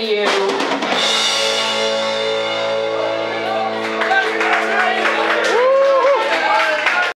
you.